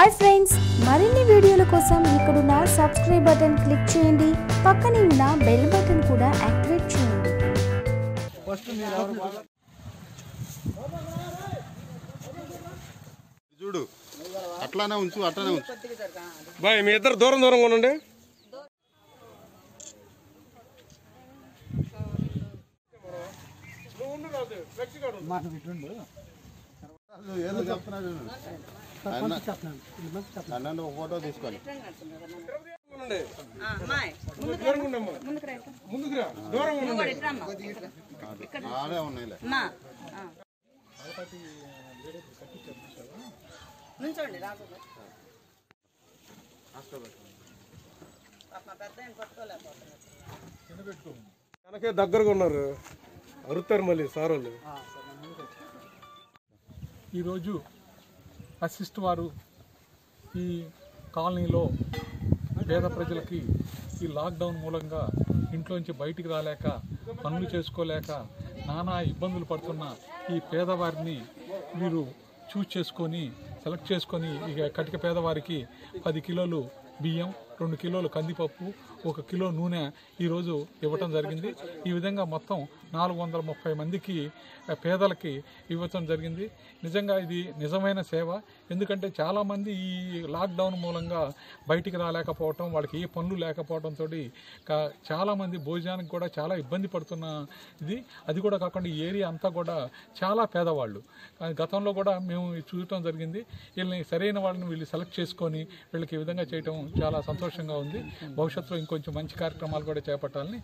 Hi friends మరిన్ని వీడియోల కోసం ఇక్కడున్న సబ్స్క్రైబ్ బటన్ క్లిక్ చేయండి. పక్కనే ఉన్న బెల్ బటన్ కూడా యాక్టివేట్ చేయండి. చూడు అట్లానే ఉంచు అట్లానే ఉంచు. బాయ్ మీ ఇద్దరు దూరం దూరంగా ఉండండి. ఏదో. అన్న ఒక ఫోటో అది. ఆడే ఉన్నాయిలే. నుంచోండి వెనకే దగ్గరగా ఉన్నారు అరుతారు మళ్ళీ సార్. వాళ్ళు ఈరోజు అసిస్ట్ వారు ఈ కాలనీలో పేద ప్రజలకి ఈ లాక్డౌన్ మూలంగా ఇంట్లోంచి బయటికి రాలేక పనులు చేసుకోలేక నానా ఇబ్బందులు పడుతున్న ఈ పేదవారిని మీరు చూస్ చేసుకొని సెలెక్ట్ చేసుకొని ఇక కటిక పేదవారికి పది కిలోలు బియ్యం రెండు కిలోలు కందిపప్పు ఒక కిలో నూనె ఈరోజు ఇవ్వటం జరిగింది. ఈ విధంగా మొత్తం నాలుగు వందల ముప్పై మందికి పేదలకి ఇవ్వటం జరిగింది. నిజంగా ఇది నిజమైన సేవ. ఎందుకంటే చాలామంది ఈ లాక్డౌన్ మూలంగా బయటికి రాలేకపోవటం వాళ్ళకి ఏ పనులు లేకపోవడంతో చాలామంది భోజనానికి కూడా చాలా ఇబ్బంది పడుతున్న ఇది. అది కూడా కాకుండా ఈ ఏరియా అంతా కూడా చాలా పేదవాళ్ళు. గతంలో కూడా మేము చూడటం జరిగింది. వీళ్ళని సరైన వాళ్ళని వీళ్ళు సెలెక్ట్ చేసుకొని వీళ్ళకి ఈ విధంగా చేయటం చాలా సంతోషం. సంతోషంగా ఉంది. భవిష్యత్తులో ఇంకొంచెం మంచి కార్యక్రమాలు కూడా చేపట్టాలని